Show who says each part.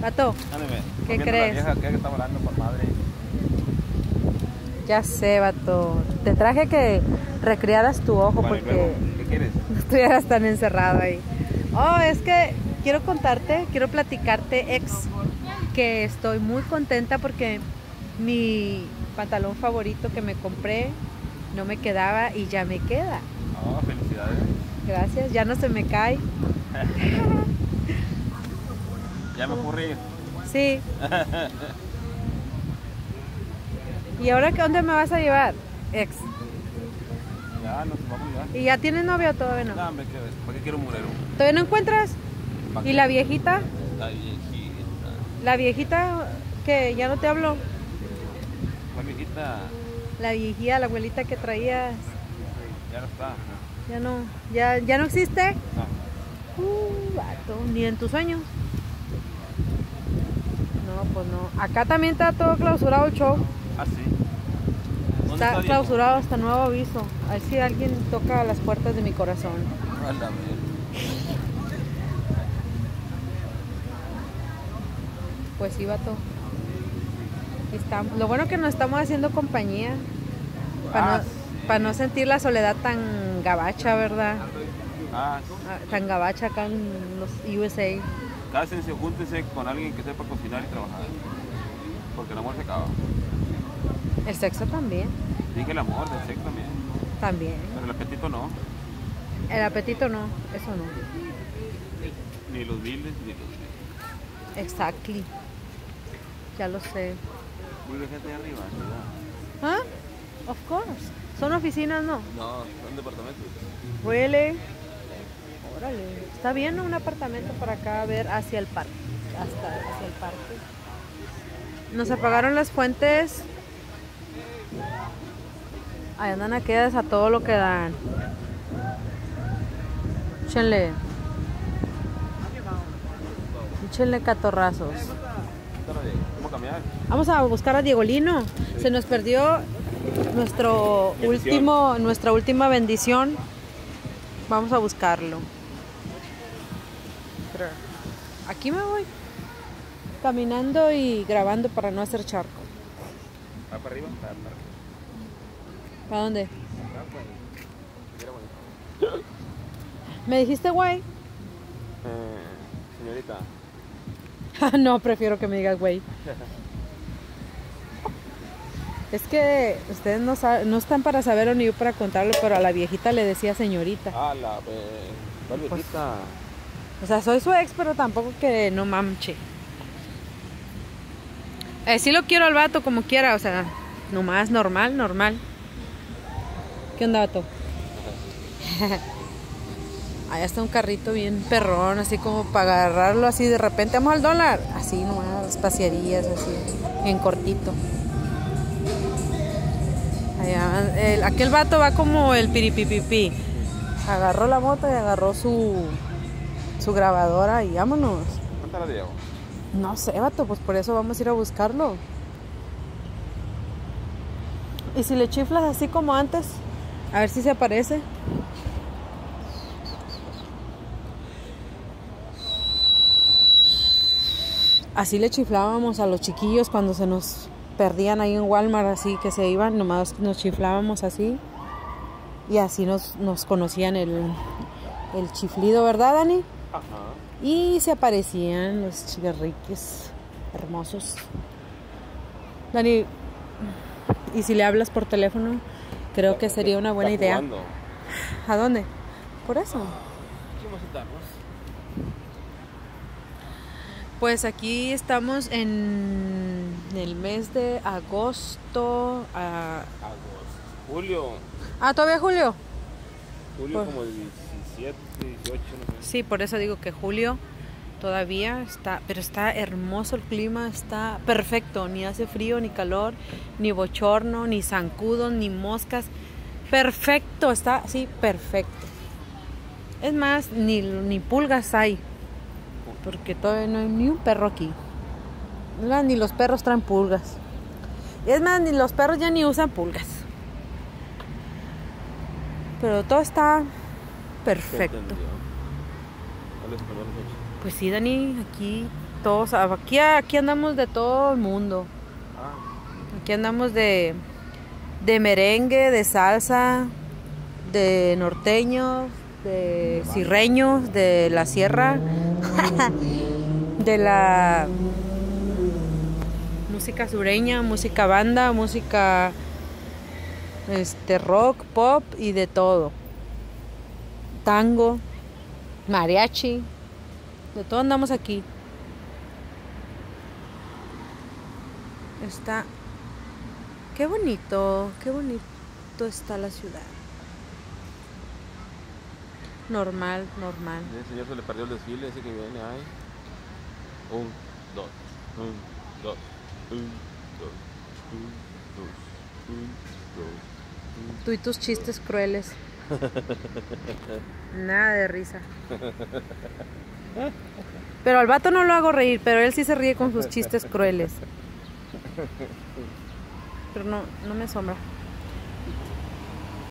Speaker 1: Pato. ¿Qué crees?
Speaker 2: La vieja que está volando por madre.
Speaker 1: ya sé, vato. Te traje que recrearas tu ojo porque
Speaker 2: luego, ¿Qué quieres?
Speaker 1: no estuvieras tan encerrado ahí. Oh, es que quiero contarte, quiero platicarte, ex, que estoy muy contenta porque mi pantalón favorito que me compré no me quedaba y ya me queda.
Speaker 2: Oh, felicidades.
Speaker 1: Gracias, ya no se me cae.
Speaker 2: Ya me ocurrí.
Speaker 1: Sí. ¿Y ahora qué dónde me vas a llevar, ex?
Speaker 2: Ya, nos vamos ya.
Speaker 1: ¿Y ya tienes novio o todavía no?
Speaker 2: No, hombre, ¿qué, ¿para qué quiero un murero?
Speaker 1: ¿Todavía no encuentras?
Speaker 2: ¿Para
Speaker 1: ¿Y la viejita?
Speaker 2: La viejita.
Speaker 1: La viejita que ya no te habló.
Speaker 2: La viejita
Speaker 1: La viejita, la abuelita que traías.
Speaker 2: ya no está.
Speaker 1: Ya no, ya, ya no existe.
Speaker 2: No.
Speaker 1: Uh, vato, ni en tus sueños. No, pues no. Acá también está todo clausurado el show.
Speaker 2: Ah, sí. ¿Dónde
Speaker 1: Está clausurado hasta nuevo aviso. A ver si alguien toca las puertas de mi corazón. Pues sí, vato. Estamos, lo bueno que nos estamos haciendo compañía. Para
Speaker 2: Ah,
Speaker 1: no,
Speaker 2: sí.
Speaker 1: no sentir la soledad tan gabacha, ¿verdad?
Speaker 2: Ah,
Speaker 1: Ah, Tan gabacha acá en los USA.
Speaker 2: Cásense, júntense con alguien que sepa cocinar y trabajar. Porque el amor se acaba.
Speaker 1: El sexo también.
Speaker 2: Dije el amor, del sexo también.
Speaker 1: También.
Speaker 2: Pero el apetito no.
Speaker 1: El apetito no, eso no.
Speaker 2: Ni los miles, ni los
Speaker 1: Exactly. Ya lo sé.
Speaker 2: Muy de gente de arriba, ¿verdad?
Speaker 1: ¿Ah? Of course. Son oficinas, ¿no?
Speaker 2: No, son departamentos.
Speaker 1: Really? Órale. Está bien. Un apartamento para acá, a ver hacia el parque. Hasta hacia el parque. Nos apagaron las fuentes. Ahí andan aquellas a todo lo que dan. Échenle. Échenle catorrazos. Vamos a buscar a Diego Lino. Se nos perdió nuestro
Speaker 2: Bendición.
Speaker 1: último, nuestra última bendición. Vamos a buscarlo. Aquí me voy. Caminando y grabando para no hacer charco.
Speaker 2: ¿Va para arriba? Para arriba.
Speaker 1: ¿Para dónde?
Speaker 2: Acá, pues.
Speaker 1: ¿Me dijiste güey?
Speaker 2: Eh, señorita.
Speaker 1: no, prefiero que me digas güey. Es que ustedes no, sa- no están para saberlo ni yo para contarlo, pero a la viejita le decía señorita.
Speaker 2: Ah, la ve- ¿Cuál viejita?
Speaker 1: O sea, soy su ex, pero tampoco que no mamche. Eh, sí lo quiero al vato como quiera, o sea, nomás normal, normal. ¿Qué onda, vato? Allá está un carrito bien perrón, así como para agarrarlo así de repente. Vamos al dólar. Así nomás, pasearías, así, en cortito. Allá, el- aquel vato va como el piripipipi. Agarró la moto y agarró su, su grabadora y vámonos.
Speaker 2: ¿Cuánto la Diego?
Speaker 1: No sé, vato, pues por eso vamos a ir a buscarlo. Y si le chiflas así como antes, a ver si se aparece. Así le chiflábamos a los chiquillos cuando se nos perdían ahí en Walmart, así que se iban, nomás nos chiflábamos así. Y así nos, nos conocían el, el chiflido, ¿verdad, Dani?
Speaker 2: Ajá.
Speaker 1: Y se aparecían los chigarriques hermosos. Dani, y si le hablas por teléfono, creo que sería una buena idea.
Speaker 2: jugando.
Speaker 1: ¿A dónde? Por eso. Pues aquí estamos en el mes de agosto. ah,
Speaker 2: Agosto. Julio.
Speaker 1: ah, todavía julio.
Speaker 2: Julio
Speaker 1: Pues-
Speaker 2: como el 17, 18, no sé.
Speaker 1: Sí, por eso digo que julio todavía está, pero está hermoso el clima, está perfecto, ni hace frío, ni calor, ni bochorno, ni zancudos, ni moscas. Perfecto, está así, perfecto. Es más, ni, ni pulgas hay, porque todavía no hay ni un perro aquí. Ni los perros traen pulgas. Es más, ni los perros ya ni usan pulgas. Pero todo está perfecto. Pues sí, Dani, aquí todos, aquí, aquí andamos de todo el mundo.
Speaker 2: Ah,
Speaker 1: Aquí andamos de, de merengue, de salsa, de norteños, de cirreños, de la sierra, de la música sureña, música banda, música este rock, pop y de todo. Tango, mariachi, de todo andamos aquí. Está Qué bonito, qué bonito está la ciudad. Normal, normal.
Speaker 2: ese señor se le perdió el desfile, ese que viene ahí. Un, dos, un, dos, un, dos, un, dos, un, dos.
Speaker 1: Tú y tus chistes crueles. Nada de risa. Pero al vato no lo hago reír, pero él sí se ríe con sus chistes crueles. Pero no, no me asombra.